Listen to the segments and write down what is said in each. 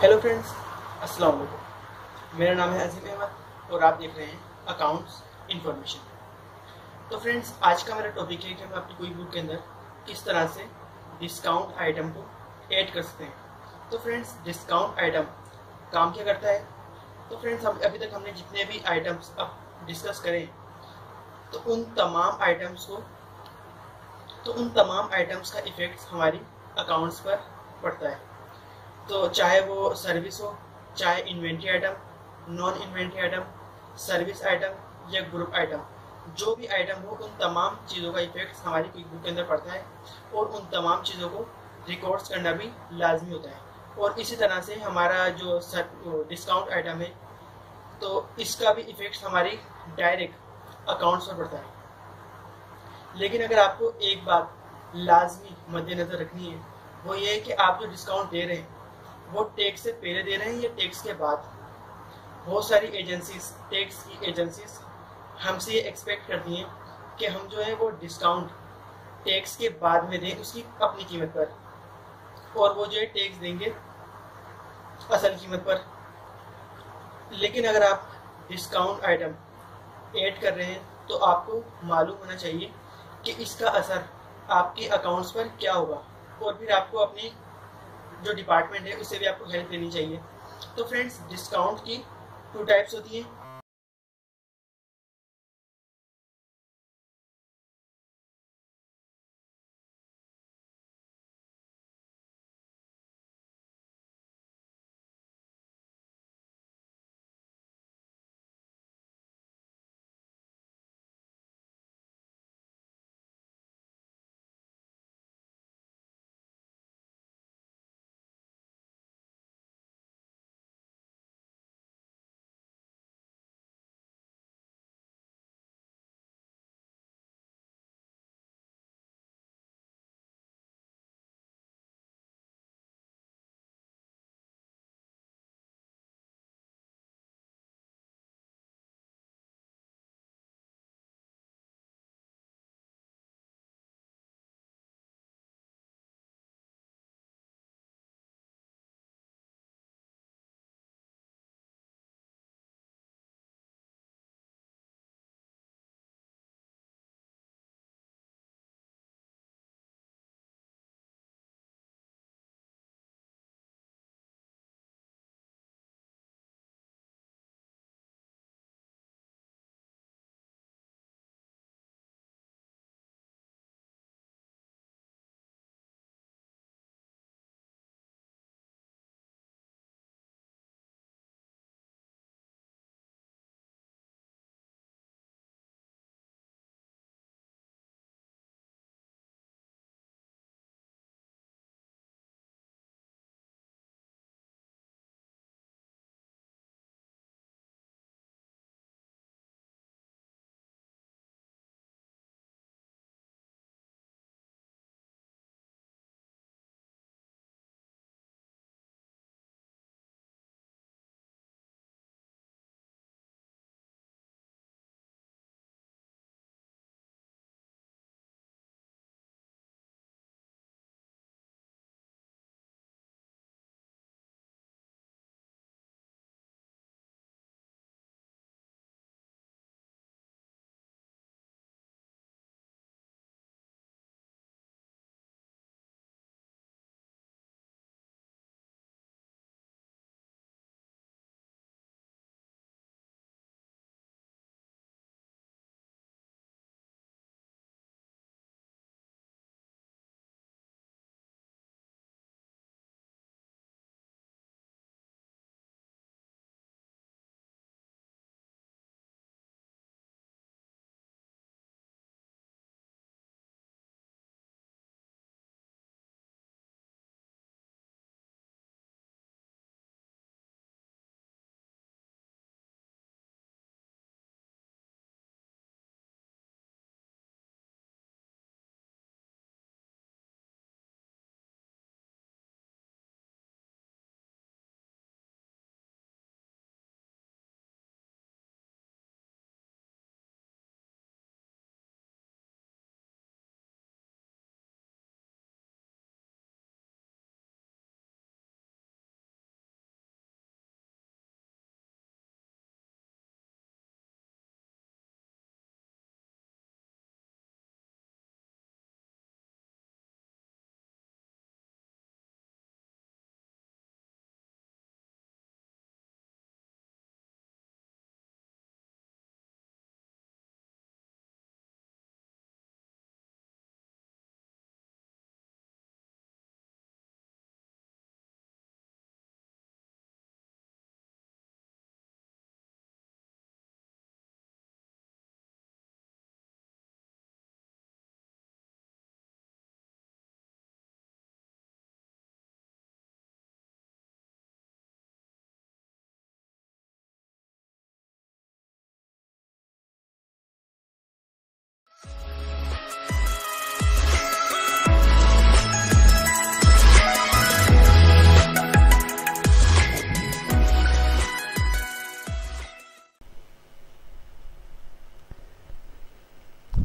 Hello friends अस्सलाम वालेकुम मेरा नाम है अजीम अहमद और आप देख रहे हैं अकाउंट्स इंफॉर्मेशन तो फ्रेंड्स आज का मेरा टॉपिक है कि हम अपनी कोई बुक के अंदर किस तरह से डिस्काउंट आइटम को ऐड कर सकते हैं। तो फ्रेंड्स डिस्काउंट आइटम काम क्या करता है? तो फ्रेंड्स हम अभी तक हमने जितने भी आइटम्स अब डिस्कस करें तो उन तमाम आइटम्स को तो उन तमाम आइटम्स का इफ़ेक्ट हमारी अकाउंट्स पर पड़ता है। तो चाहे वो सर्विस हो, चाहे inventory item non inventory item service item या ग्रुप आइटम जो भी आइटम हो, उन तमाम चीज़ों का इफ़ेक्ट हमारी क्विक बुक के अंदर पड़ता है और उन तमाम चीज़ों को रिकॉर्ड्स करना भी लाजमी होता है। और इसी तरह से हमारा जो डिस्काउंट आइटम है तो इसका भी इफ़ेक्ट हमारी डायरेक्ट अकाउंट्स पर पड़ता है। लेकिन अगर आपको एक बात लाजमी मद्देनज़र रखनी है, वो ये है कि आप जो डिस्काउंट दे रहे हैं वो टैक्स से पहले दे रहे हैं या टैक्स के बाद? बहुत सारी एजेंसीज टैक्स की एजेंसीज हमसे ये एक्सपेक्ट करती हैं कि हम जो है वो डिस्काउंट टैक्स के बाद में दें उसकी अपनी कीमत पर। और वो जो है टैक्स देंगे असल कीमत पर। लेकिन अगर आप डिस्काउंट आइटम ऐड कर रहे हैं तो आपको मालूम होना चाहिए कि इसका असर आपके अकाउंट्स पर क्या होगा। और फिर आपको अपनी जो डिपार्टमेंट है उससे भी आपको हेल्प लेनी चाहिए। तो फ्रेंड्स डिस्काउंट की टू टाइप्स होती हैं।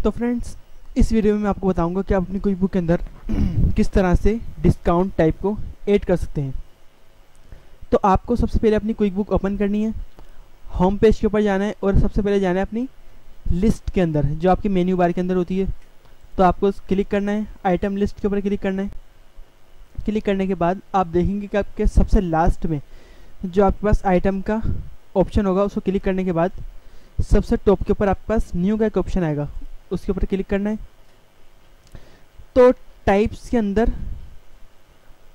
तो फ्रेंड्स इस वीडियो में मैं आपको बताऊँगा कि आप अपनी कोई बुक के अंदर किस तरह से डिस्काउंट टाइप को ऐड कर सकते हैं। तो आपको सबसे पहले अपनी क्विक बुक ओपन करनी है होम पेज के ऊपर जाना है और सबसे पहले जाना है अपनी लिस्ट के अंदर, जो आपकी मेन्यू बार के अंदर होती है। तो आपको क्लिक करना है आइटम लिस्ट के ऊपर क्लिक करना है। क्लिक करने के बाद आप देखेंगे कि आपके सबसे लास्ट में जो आपके पास आइटम का ऑप्शन होगा, उसको क्लिक करने के बाद सबसे टॉप के ऊपर आपके पास न्यू का एक ऑप्शन आएगा। उसके ऊपर क्लिक करना है। तो टाइप्स के अंदर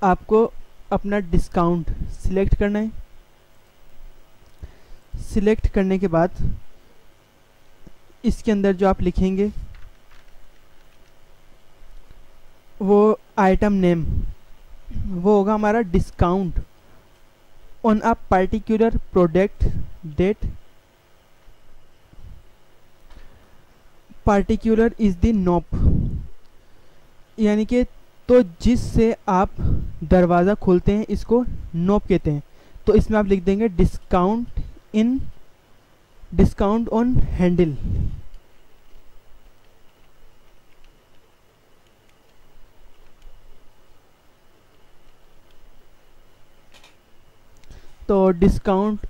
आपको अपना डिस्काउंट सिलेक्ट करना है। सिलेक्ट करने के बाद इसके अंदर जो आप लिखेंगे, वो आइटम नेम वो होगा हमारा discount on a particular product date particular is the knob यानी कि तो जिससे आप दरवाज़ा खोलते हैं, इसको नॉप कहते हैं। तो इसमें आप लिख देंगे discount in discount on handle तो डिस्काउंट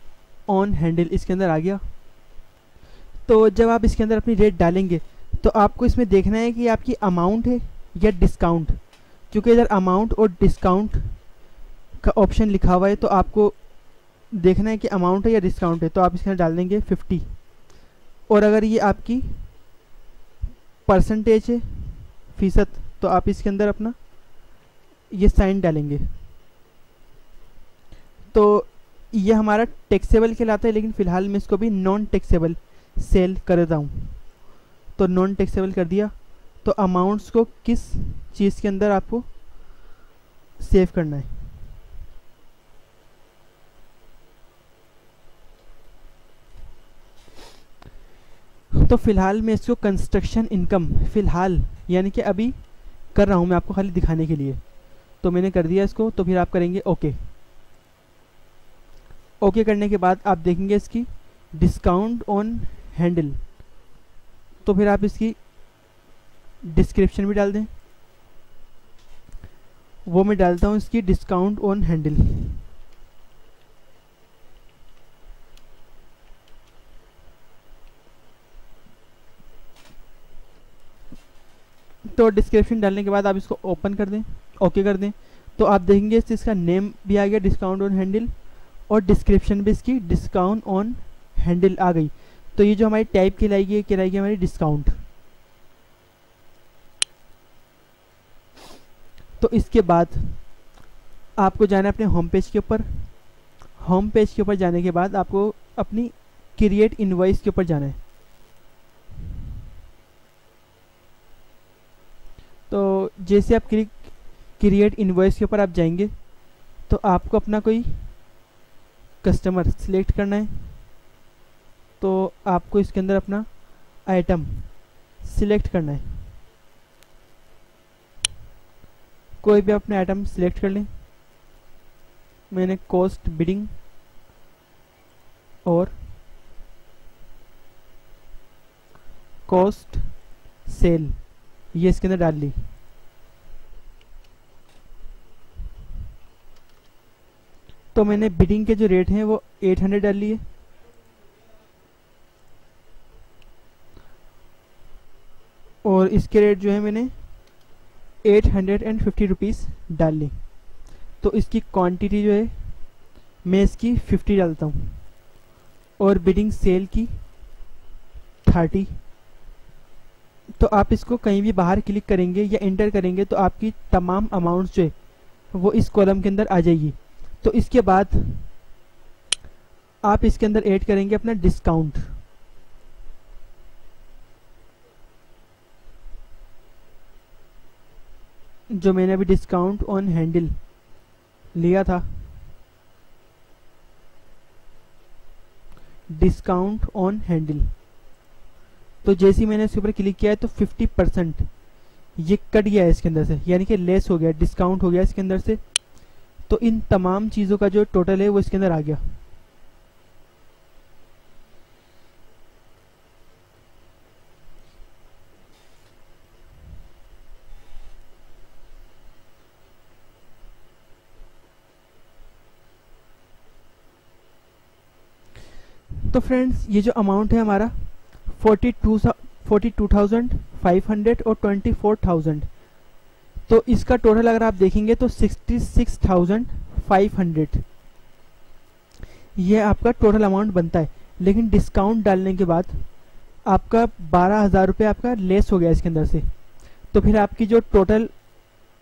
ऑन हैंडल इसके अंदर आ गया। तो जब आप इसके अंदर अपनी रेट डालेंगे तो आपको इसमें देखना है कि आपकी अमाउंट है या डिस्काउंट क्योंकि इधर अमाउंट और डिस्काउंट का ऑप्शन लिखा हुआ है तो आपको देखना है कि अमाउंट है या डिस्काउंट है तो आप इसके अंदर डाल देंगे फिफ्टी और अगर ये आपकी परसेंटेज है, फ़ीसद तो आप इसके अंदर अपना ये साइन डालेंगे। तो ये हमारा टैक्सेबल कहलाता है, लेकिन फ़िलहाल मैं इसको भी नॉन टैक्सेबल सेल कर देता हूँ। तो नॉन टैक्सेबल कर दिया। तो अमाउंट्स को किस चीज़ के अंदर आपको सेव करना है? तो फ़िलहाल मैं इसको कंस्ट्रक्शन इनकम फ़िलहाल, यानी कि अभी कर रहा हूँ मैं आपको खाली दिखाने के लिए। तो मैंने कर दिया इसको तो फिर आप करेंगे ओके ओके करने के बाद आप देखेंगे इसकी डिस्काउंट ऑन हैंडल। तो फिर आप इसकी डिस्क्रिप्शन भी डाल दें। वो मैं डालता हूँ इसकी डिस्काउंट ऑन हैंडल। तो डिस्क्रिप्शन डालने के बाद आप इसको ओपन कर दें, ओके कर दें। तो आप देखेंगे इस इसका नेम भी आ गया डिस्काउंट ऑन हैंडल और डिस्क्रिप्शन भी इसकी डिस्काउंट ऑन हैंडल आ गई। तो ये जो हमारी टाइप कहलाएगी, ये कहलाएगी हमारी डिस्काउंट तो इसके बाद आपको जाना है अपने होम पेज के ऊपर। होम पेज के ऊपर जाने के बाद आपको अपनी क्रिएट इनवॉइस के ऊपर जाना है। तो जैसे आप क्रिएट इनवॉइस के ऊपर आप जाएँगे तो आपको अपना कोई कस्टमर सिलेक्ट करना है। तो आपको इसके अंदर अपना आइटम सिलेक्ट करना है। कोई भी अपने आइटम सिलेक्ट कर लें। मैंने कॉस्ट बिडिंग और कॉस्ट सेल ये इसके अंदर डाल ली। तो मैंने बिडिंग के जो रेट हैं वो 800 डाल लिए। और इसके रेट जो है मैंने eight hundred and fifty rupees डाल। ली तो इसकी क्वांटिटी जो है, मैं इसकी फिफ्टी डालता हूँ और बिडिंग सेल की थर्टी तो आप इसको कहीं भी बाहर क्लिक करेंगे या इंटर करेंगे तो आपकी तमाम अमाउंट्स जो है, वो इस कॉलम के अंदर आ जाएगी। तो इसके बाद आप इसके अंदर ऐड करेंगे अपना डिस्काउंट जो मैंने अभी डिस्काउंट ऑन हैंडल लिया था। डिस्काउंट ऑन हैंडल तो जैसे मैंने इसके ऊपर क्लिक किया है तो 50 परसेंट ये कट गया है इसके अंदर से, यानी कि लेस हो गया डिस्काउंट हो गया इसके अंदर से। तो इन तमाम चीज़ों का जो टोटल है वो इसके अंदर आ गया। तो फ्रेंड्स ये जो अमाउंट है हमारा forty two forty two thousand five hundred और ट्वेंटी फोर थाउज़ेंड तो इसका टोटल अगर आप देखेंगे तो sixty six thousand five hundred ये आपका टोटल अमाउंट बनता है। लेकिन डिस्काउंट डालने के बाद आपका बारह हज़ार रुपये आपका लेस हो गया इसके अंदर से। तो फिर आपकी जो टोटल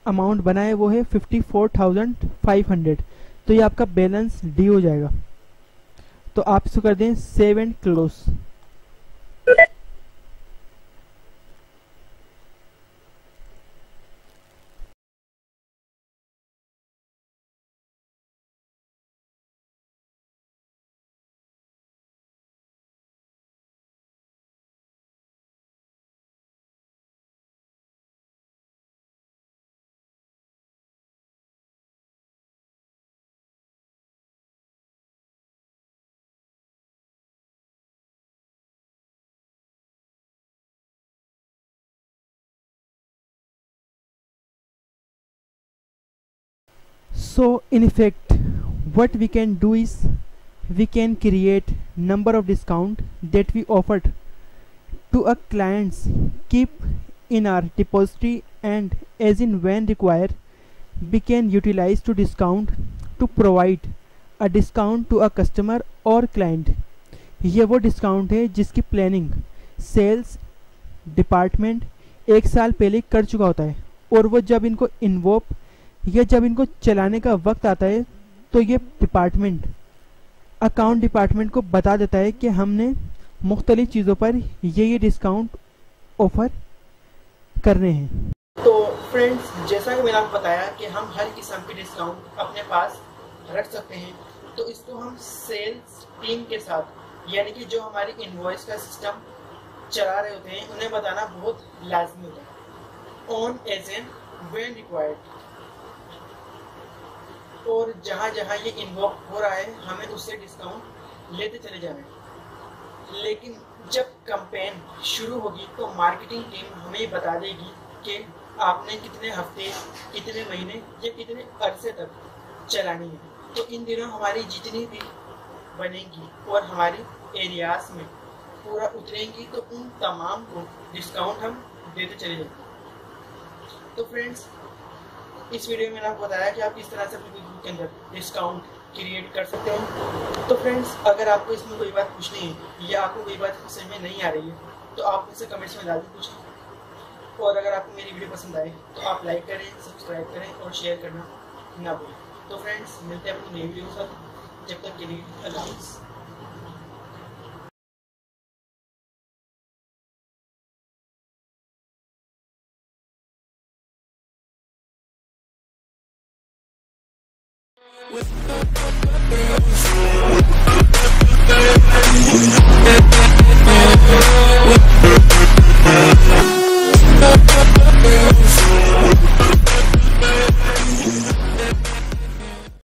अमाउंट बना है वो है fifty four thousand five hundred तो ये आपका बैलेंस डी हो जाएगा। तो आप इसको कर दें save close so in effect what we can do is we can create number of discount that we offered to a clients keep in our depository and as in when required we can utilize to discount to provide a discount to a customer or client ये वो discount है जिसकी planning sales department एक साल पहले कर चुका होता है और वो जब इनको इन्वॉल्व या जब इनको चलाने का वक्त आता है तो ये डिपार्टमेंट अकाउंट डिपार्टमेंट को बता देता है कि हमने मुख्तलिफ़ चीज़ों पर ये ये डिस्काउंट ऑफ़र करने हैं। तो फ्रेंड्स जैसा कि मैंने आपको बताया कि हम हर किस्म के डिस्काउंट अपने पास रख सकते हैं तो इसको हम सेल्स टीम के साथ, यानी कि जो हमारी इन्वॉइस का सिस्टम चला रहे होते हैं, उन्हें बताना बहुत लाजमी होता है। On as and when required और जहाँ जहाँ ये इन्वॉल्व हो रहा है, हमें उससे डिस्काउंट लेते चले जाए लेकिन जब कंपेन शुरू होगी तो मार्केटिंग टीम हमें बता देगी कि आपने कितने हफ़्ते, कितने महीने या कितने अरसे तक चलानी है। तो इन दिनों हमारी जितनी भी बनेगी और हमारी एरियाज़ में पूरा उतरेंगी तो उन तमाम को डिस्काउंट हम देते चले जाएँगे। तो फ्रेंड्स इस वीडियो में मैंने आपको बताया कि आप किस तरह से अपनी डिस्काउंट क्रिएट कर सकते हैं। तो फ्रेंड्स अगर आपको इसमें कोई बात पूछनी है, या आपको कोई बात समझ में नहीं आ रही है तो आप मुझसे कमेंट्स में डाल पूछें। और अगर आपको मेरी वीडियो पसंद आए तो आप लाइक करें सब्सक्राइब करें और शेयर करना ना भूलें। तो फ्रेंड्स मिलते हैं अपनी नई वीडियो के साथ। जब तक के लिए, अल्लाह We'll